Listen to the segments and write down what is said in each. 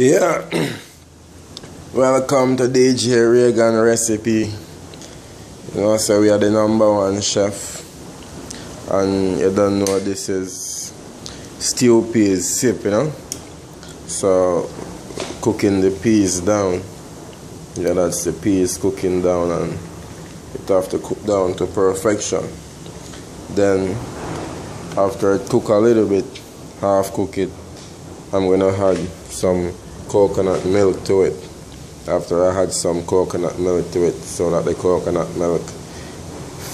Yeah, welcome to DJ Reagan Recipe. You know, so we are the number one chef, and you don't know this is stew peas sip, you know. So, cooking the peas down. Yeah, that's the peas cooking down, and it have to cook down to perfection. Then, after it cook a little bit, half cook it, I'm gonna add some coconut milk to it. After I had some coconut milk to it so that the coconut milk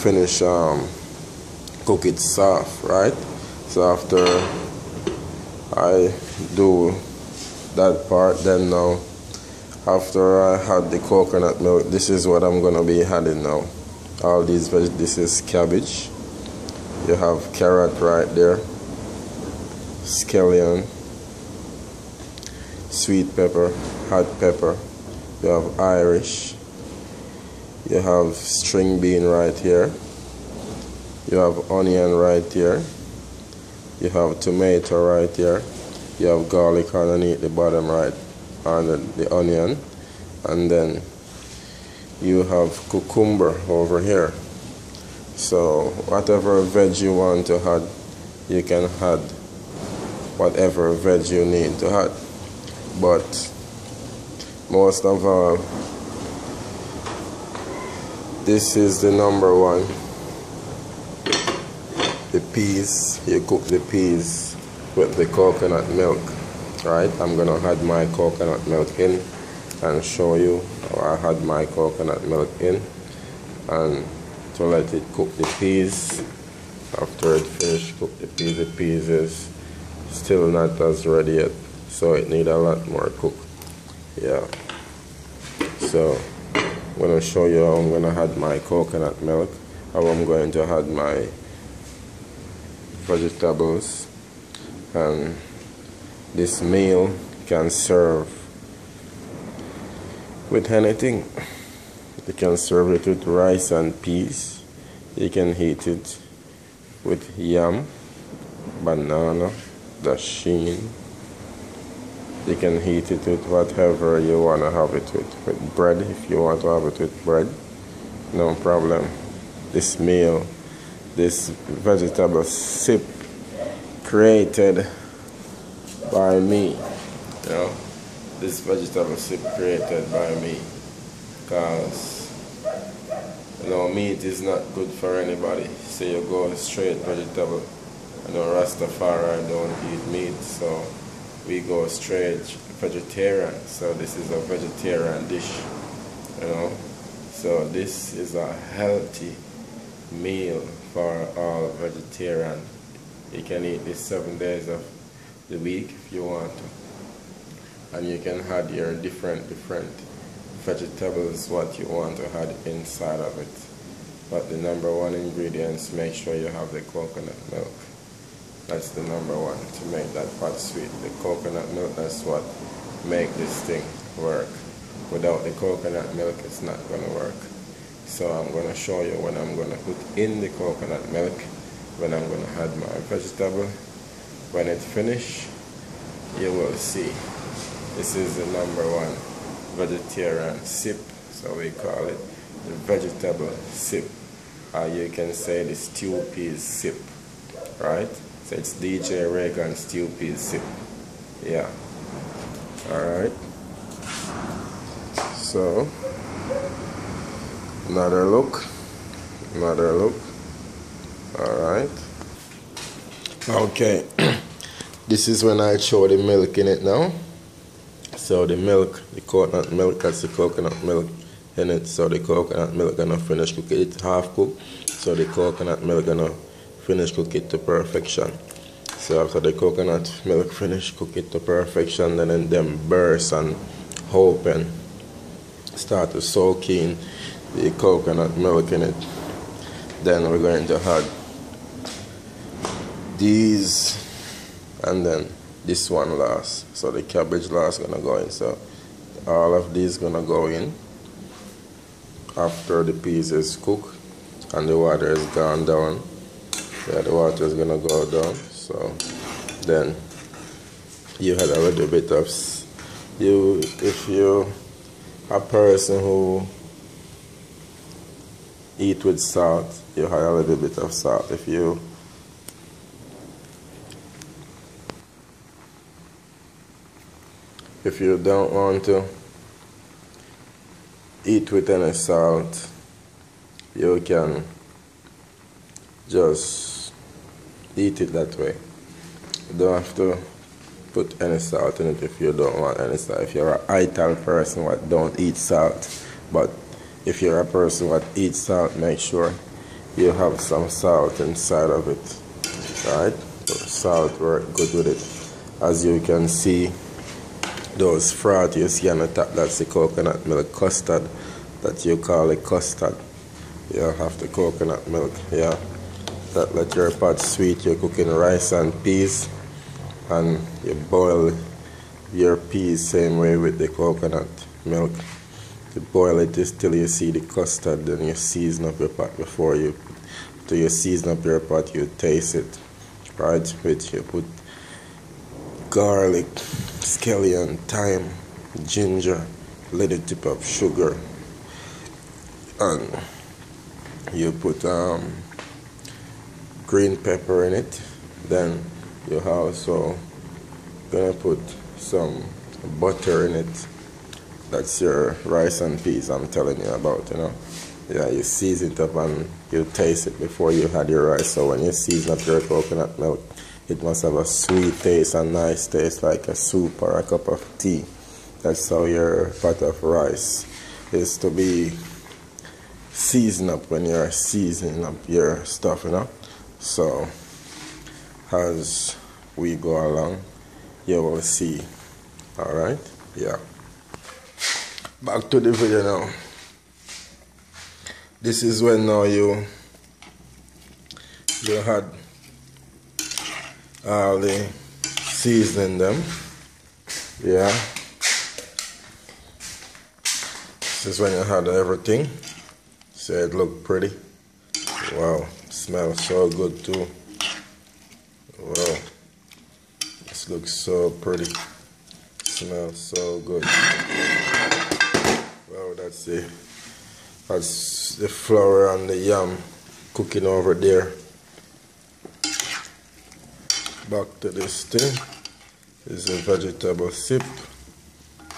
finish um, cook it soft right? So after I do that part then now after I had the coconut milk this is what I'm gonna be adding now. All these veg this is cabbage. You have carrot right there. Scallion sweet pepper, hot pepper. You have Irish. You have string bean right here. You have onion right here. You have tomato right here. You have garlic underneath the bottom right under the onion. And then you have cucumber over here. So whatever veg you want to add, you can add whatever veg you need to add but most of all this is the number one. The peas you cook the peas with the coconut milk right? I'm gonna add my coconut milk in and show you how I had my coconut milk in and to let it cook the peas. After it finished cook the peas. The peas is still not as ready yet so it need a lot more cook. Yeah. So I'm gonna show you how I'm gonna add my coconut milk. How I'm going to add my vegetables. And this meal can serve with anything. You can serve it with rice and peas. You can eat it with yam banana dasheen you can heat it with whatever you want to have it with. With bread, if you want to have it with bread, no problem. This meal, this vegetable soup created by me. You know, this vegetable soup created by me. Because, you know, meat is not good for anybody. So you go straight vegetable. I know Rastafari don't eat meat, so we go straight vegetarian. So this is a vegetarian dish you know. So this is a healthy meal for all vegetarian. You can eat this seven days of the week if you want to. And you can add your different different vegetables what you want to add inside of it. But the number one ingredients make sure you have the coconut milk that's the number one to make that pot sweet. The coconut milk, that's what make this thing work. Without the coconut milk, it's not to work. So I'm to show you what I'm to put in the coconut milk, when I'm to add my vegetable. When it's finished, you will see. This is the number one vegetarian sip, so we call it the vegetable sip. Or you can say the stew peas sip, right? So it's DJ Reagan stew peas. Yeah. Alright. So, another look. Another look. Alright. Okay. this is when I show the milk in it now. So the milk, the coconut milk, that's the coconut milk in it. So the coconut milk gonna finish cooking it half cooked. So the coconut milk gonna finish cook it to perfection. So after the coconut milk finish cook it to perfection, then them burst and open, start to soak in the coconut milk in it. Then we're going to add these and then this one last. So the cabbage last gonna go in. So all of these gonna go in after the peas is cooked and the water is gone down yeah the water is gonna go down so then you had a little bit of you if you a person who eat with salt you add a little bit of salt. If you if you don't want to eat with any salt you can just eat it that way. You don't have to put any salt in it if you don't want any salt. If you're an ital person what don't eat salt but if you're a person what eats salt make sure you have some salt inside of it. Right salt work good with it. As you can see those froth you see on the top that's the coconut milk custard that you call a custard. You have the coconut milk yeah that let your pot sweet you're cooking rice and peas and you boil your peas same way with the coconut milk. You boil it just till you see the custard then you season up your pot before you till you season up your pot you taste it. Right which you put garlic scallion, thyme, ginger, little tip of sugar, and you put um, green pepper in it. Then you also gonna put some butter in it. That's your rice and peas I'm telling you about, you know. Yeah, you season it up and you taste it before you had your rice. So when you season up your coconut milk, it must have a sweet taste and nice taste like a soup or a cup of tea. That's how your pot of rice is to be seasoned up when you're seasoning up your stuff, you know. So as we go along, you will see. Alright? Yeah. Back to the video now. This is when now you you had all the seasoning them. Yeah. This is when you had everything. So it looked pretty. Wow, smells so good too. Wow. This looks so pretty. Smells so good. Wow, that's the that's the flour and the yam cooking over there back to this thing is a vegetable soup.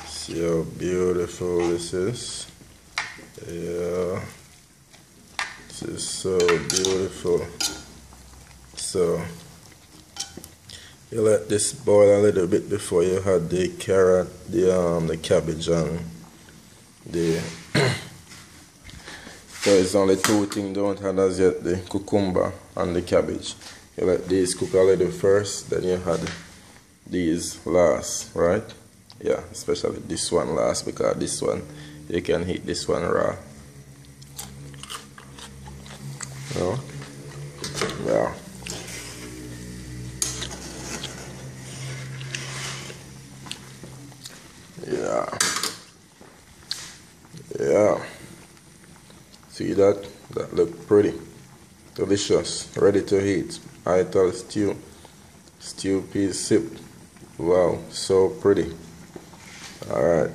see how beautiful this is yeah this is so beautiful. So you let this boil a little bit before you add the carrot the um the cabbage and the so it's only two things don't have as yet the cucumber and the cabbage. You let these cook a little first then you had these last right? Yeah especially this one last because this one you can heat this one raw no yeah yeah. Yeah. See that? That look pretty. Delicious. Ready to eat ital stew. Stew peas soup wow. So pretty. All right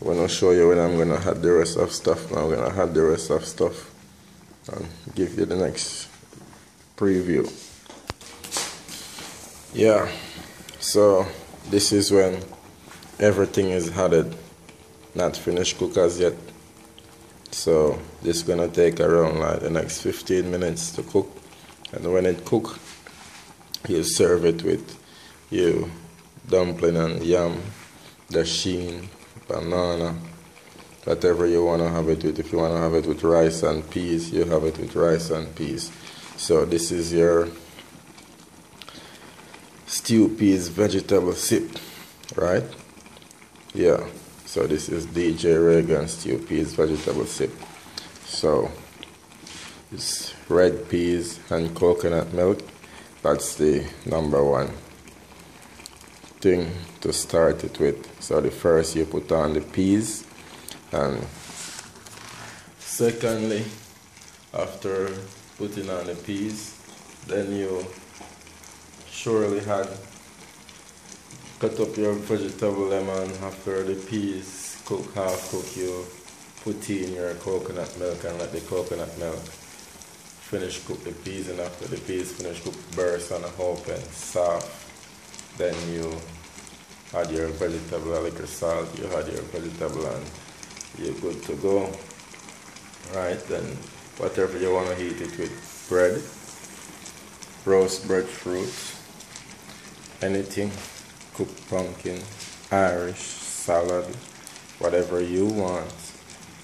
I'm gonna show you when I'm gonna add the rest of stuff. Now I'm gonna add the rest of stuff and give you the next preview. Yeah so this is when everything is added. Not finished cook as yet. So this is gonna take around like the next 15 minutes to cook. And when it cook you serve it with you dumpling and yam dasheen banana whatever you want to have it with if you want to have it with rice and peas you have it with rice and peas. So this is your stew peas vegetable soup right? Yeah. So this is DJ Reagan stew peas vegetable soup. So it's red peas and coconut milk. That's the number one thing to start it with. So the first you put on the peas and secondly after putting on the peas then you surely had cut up your vegetable lemon after the peas cook half cook you put in your coconut milk and let the coconut milk finish cook the peas and after the peas finish cook burst on a open soft then you add your vegetable a little salt you add your vegetable and you're good to go. Right then whatever you want to eat it with bread roast breadfruit anything cooked pumpkin Irish salad whatever you want.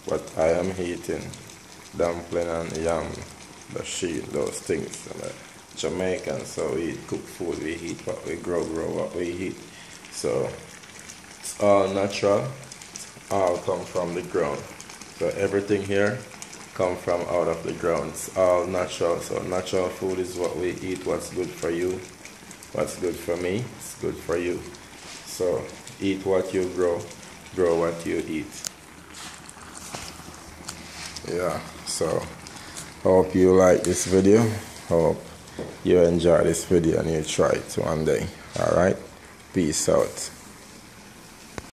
What I am eating dumpling and yam dasheen those things Jamaican so we eat cooked food we eat what we grow grow what we eat. So it's all natural all come from the ground. So everything here come from out of the ground it's all natural so natural food is what we eat what's good for you what's good for me it's good for you. So eat what you grow grow what you eat. Yeah so hope you like this video. Hope you enjoy this video and you try it one day. All right? Peace out